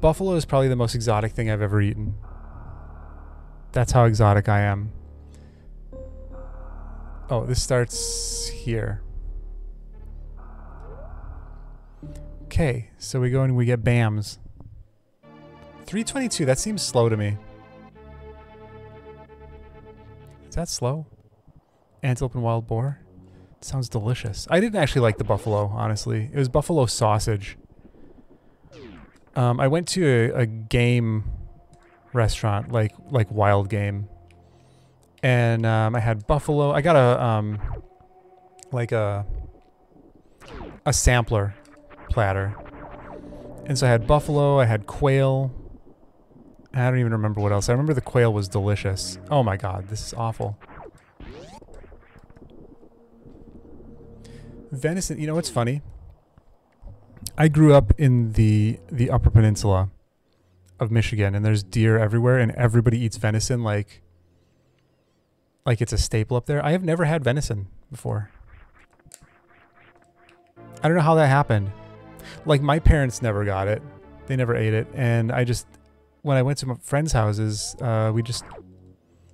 Buffalo is probably the most exotic thing I've ever eaten. That's how exotic I am. Oh, this starts here. Okay, so we go and we get BAMs. 322, that seems slow to me. Is that slow? Antelope and wild boar? sounds delicious. I didn't actually like the buffalo, honestly. It was buffalo sausage. Um, I went to a, a game restaurant, like like Wild Game, and um, I had buffalo. I got a um, like a a sampler platter, and so I had buffalo. I had quail. I don't even remember what else. I remember the quail was delicious. Oh my god, this is awful. Venison. You know what's funny? I grew up in the the Upper Peninsula of Michigan, and there's deer everywhere, and everybody eats venison like like it's a staple up there. I have never had venison before. I don't know how that happened. Like my parents never got it; they never ate it, and I just when I went to my friends' houses, uh, we just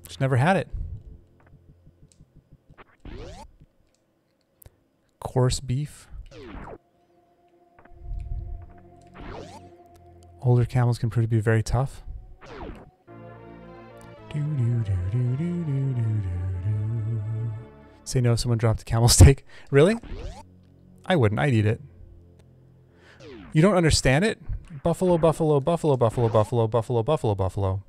just never had it. Coarse beef. Older camels can prove to be very tough. Say no if someone dropped a camel steak. Really? I wouldn't. I'd eat it. You don't understand it? Buffalo, buffalo, buffalo, buffalo, buffalo, buffalo, buffalo, buffalo.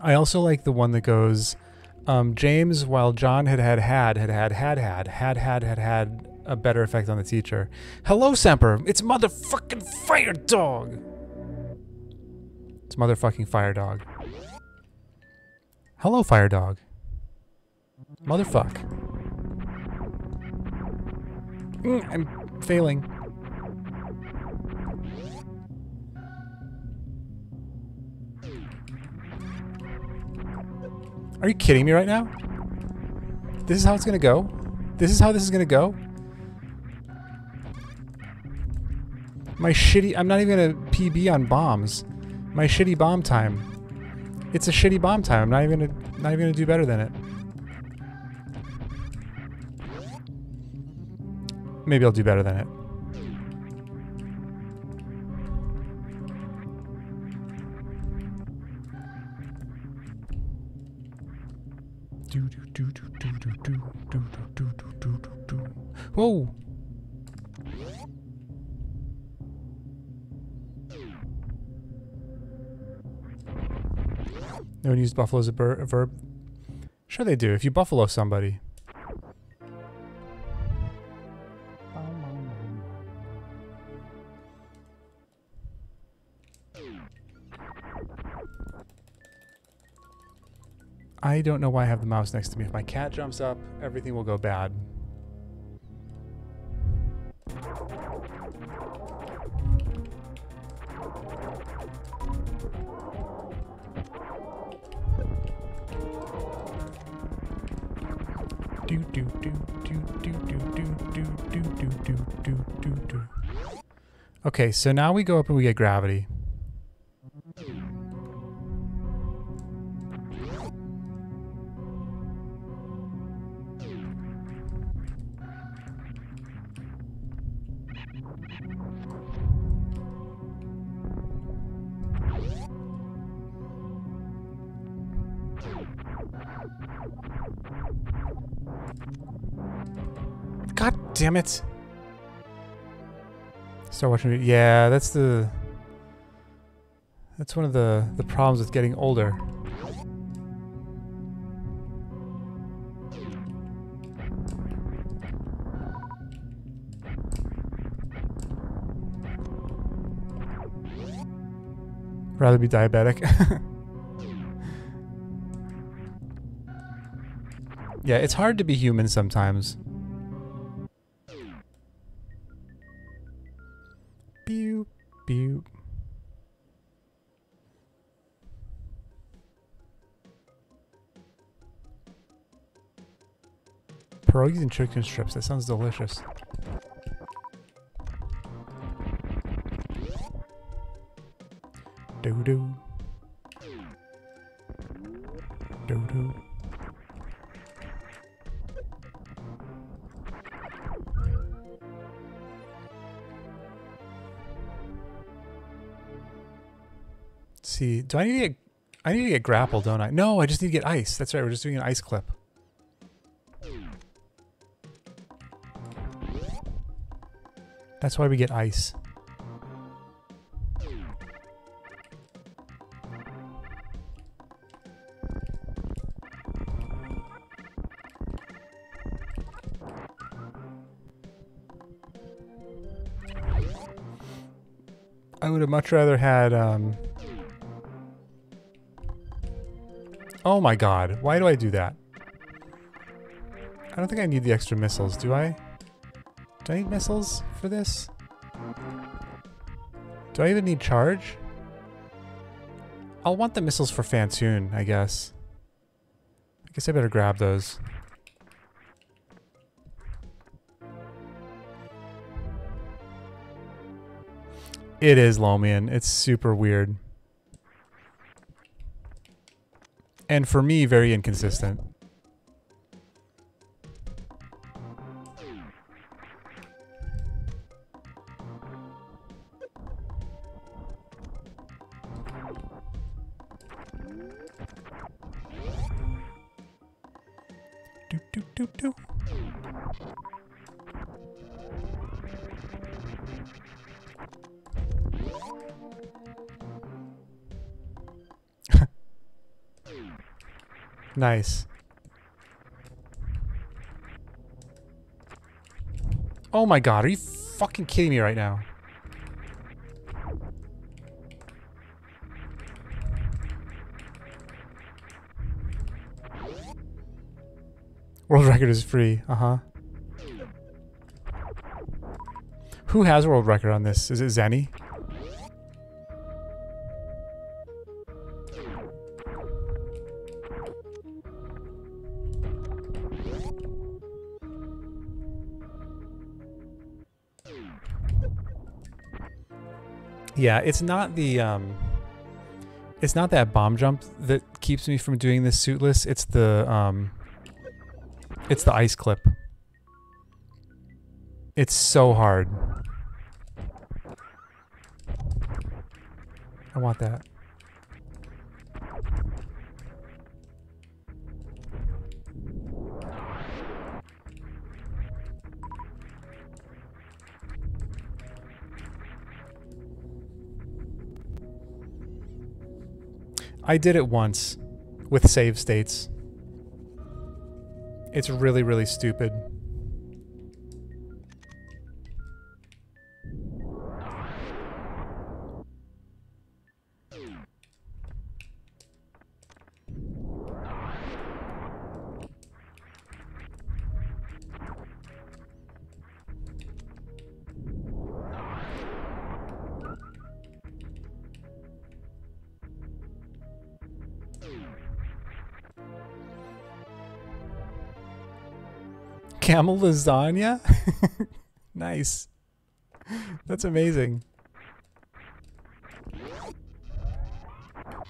I also like the one that goes, um, James, while John had had, had had had had, had had had had, a better effect on the teacher. Hello, Semper. It's motherfucking Fire Dog. It's motherfucking Fire Dog. Hello, Fire Dog. Motherfuck. Mm, I'm failing. Are you kidding me right now? This is how it's gonna go? This is how this is gonna go? My shitty... I'm not even gonna PB on bombs. My shitty bomb time. It's a shitty bomb time. I'm not even gonna, not even gonna do better than it. Maybe I'll do better than it. Whoa! No one used buffalo as a, a verb. Sure they do. If you buffalo somebody. I don't know why I have the mouse next to me. If my cat jumps up, everything will go bad. Okay, so now we go up and we get gravity. God damn it. Start watching Yeah, that's the... That's one of the, the problems with getting older. Rather be diabetic. yeah, it's hard to be human sometimes. Pierogies and chicken strips. That sounds delicious. Do do. Do do. see. Do I need to get I need to get grapple, don't I? No, I just need to get ice. That's right, we're just doing an ice clip. That's why we get ice. I would have much rather had um, Oh my god, why do I do that? I don't think I need the extra missiles, do I? Do I need missiles for this? Do I even need charge? I'll want the missiles for Phantoon, I guess. I guess I better grab those. It is Lomien. It's super weird. And for me, very inconsistent. Do, do, do, do. Nice. Oh my god, are you fucking kidding me right now? World record is free, uh-huh. Who has world record on this? Is it Zeni? Yeah, it's not the um it's not that bomb jump that keeps me from doing this suitless. It's the um it's the ice clip. It's so hard. I want that. I did it once with save states. It's really, really stupid. Camel lasagna? nice. That's amazing.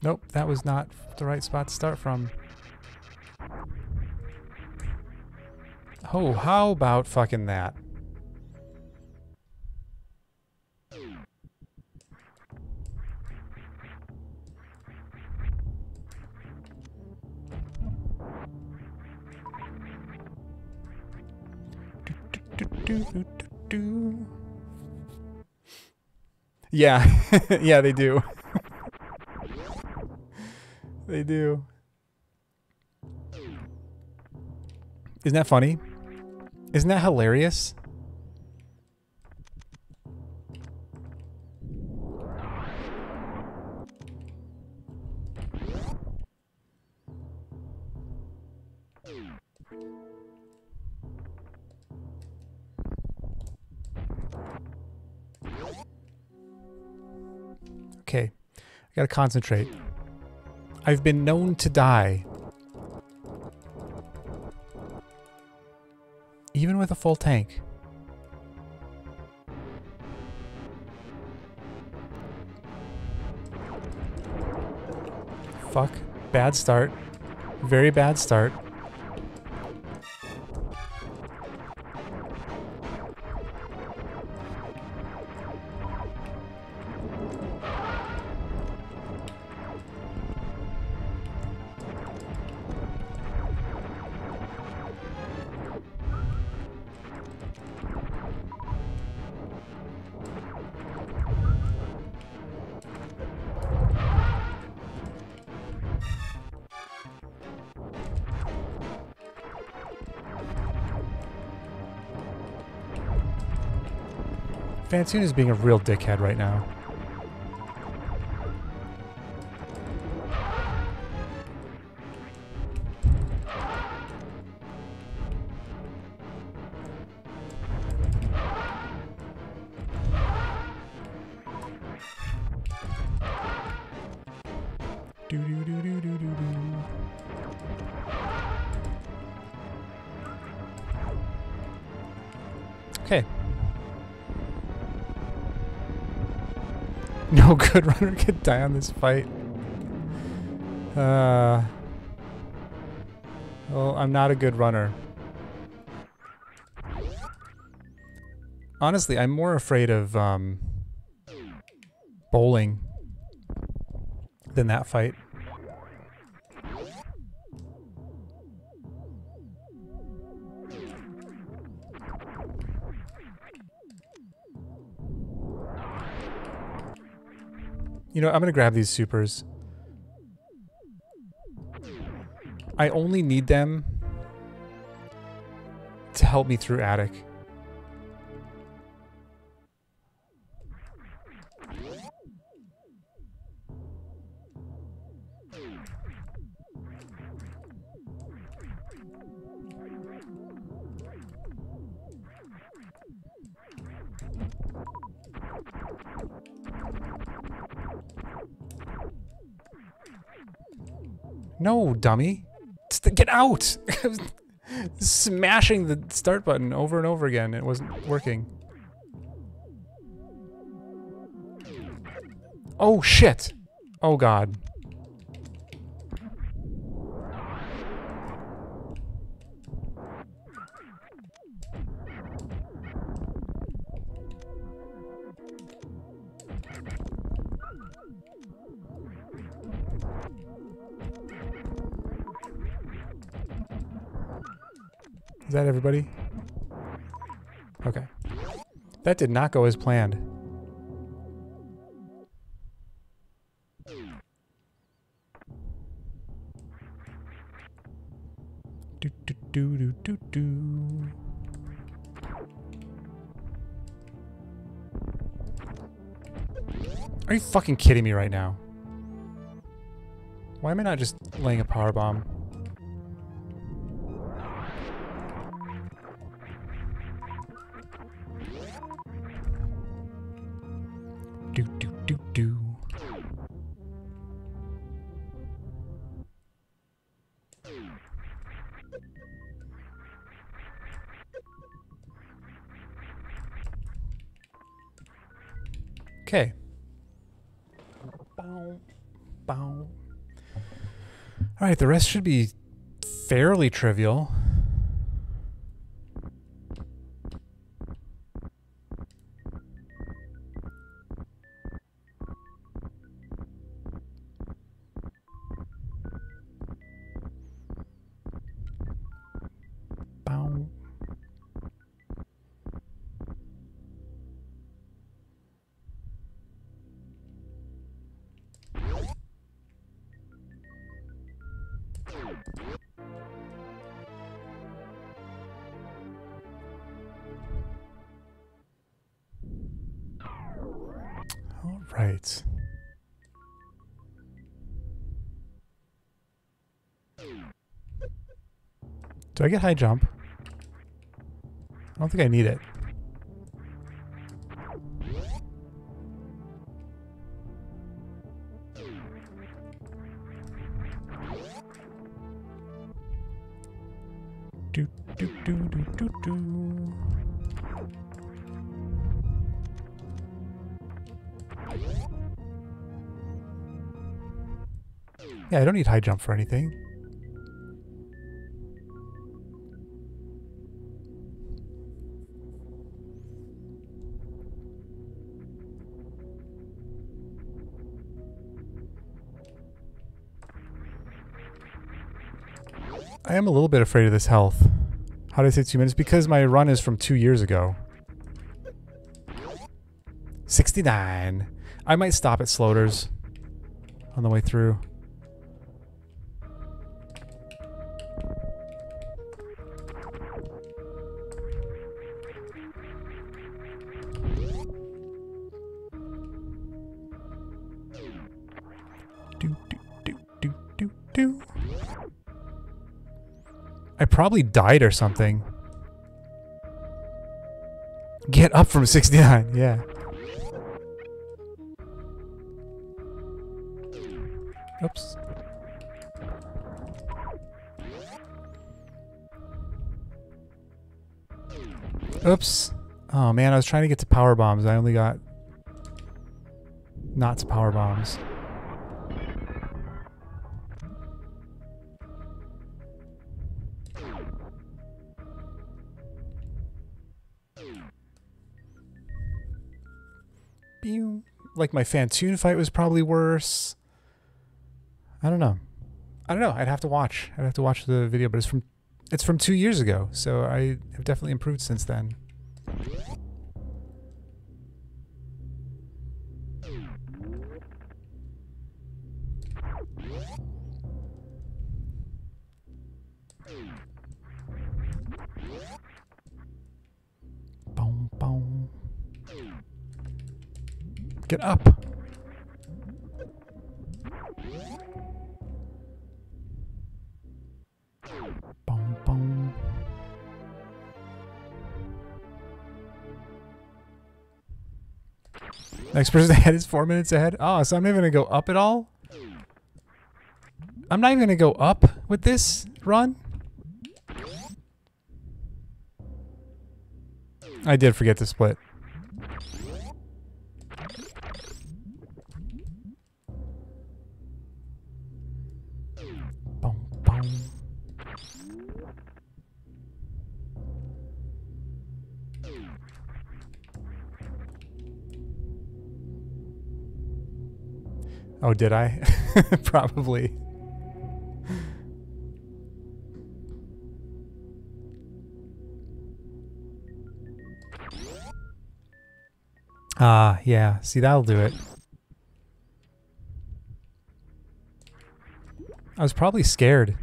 Nope, that was not the right spot to start from. Oh, how about fucking that? Yeah, yeah, they do. they do. Isn't that funny? Isn't that hilarious? Okay. I gotta concentrate. I've been known to die. Even with a full tank. fuck. Bad start. Very bad start. Phantoon is being a real dickhead right now. No good runner could die on this fight. Uh. Well, I'm not a good runner. Honestly, I'm more afraid of um, bowling than that fight. You know, I'm gonna grab these supers. I only need them to help me through attic. No, dummy. Get out! Smashing the start button over and over again. It wasn't working. Oh, shit. Oh, God. Is that everybody? Okay. That did not go as planned. Do do do do do do. Are you fucking kidding me right now? Why am I not just laying a power bomb? Do do do do. Okay. Bow, bow. All right, the rest should be fairly trivial. All right. Do I get high jump? I don't think I need it. Do do do do do do. Yeah, I don't need high jump for anything. I am a little bit afraid of this health. How did I say two minutes? Because my run is from two years ago. 69. I might stop at Sloter's on the way through. Probably died or something. Get up from 69, yeah. Oops. Oops. Oh man, I was trying to get to power bombs. I only got not to power bombs. Like my Phantoon fight was probably worse. I don't know. I don't know. I'd have to watch. I'd have to watch the video, but it's from it's from two years ago, so I have definitely improved since then. Get up. Next person ahead is four minutes ahead. Oh, so I'm not even gonna go up at all? I'm not even gonna go up with this run? I did forget to split. Oh, did I? Probably. Ah, yeah. See, that'll do it. I was probably scared.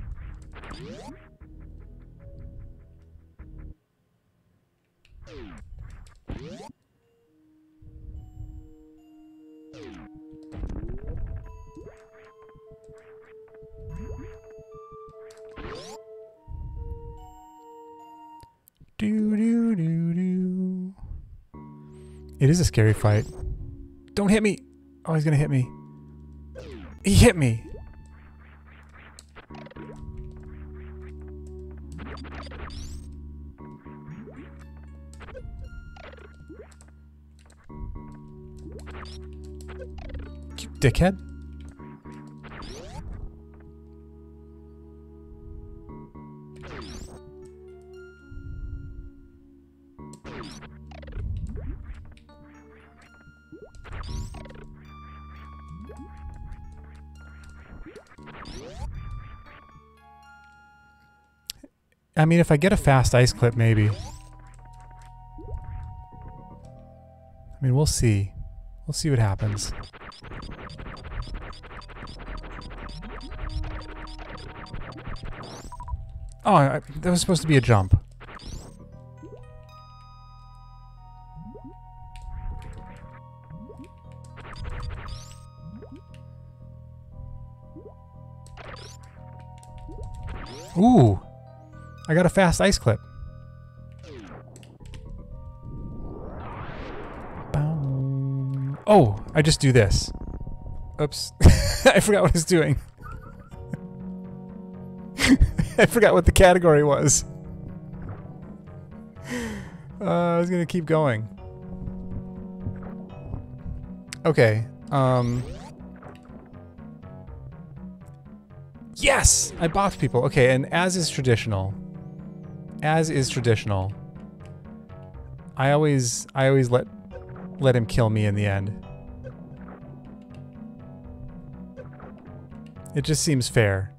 Scary fight. Don't hit me. Oh, he's gonna hit me. He hit me. Dickhead. I mean, if I get a fast ice clip, maybe. I mean, we'll see. We'll see what happens. Oh, I, that was supposed to be a jump. Ooh. Got a fast ice clip. Oh, I just do this. Oops. I forgot what I was doing. I forgot what the category was. Uh, I was gonna keep going. Okay. Um. Yes! I boxed people. Okay, and as is traditional, as is traditional, I always I always let let him kill me in the end. It just seems fair.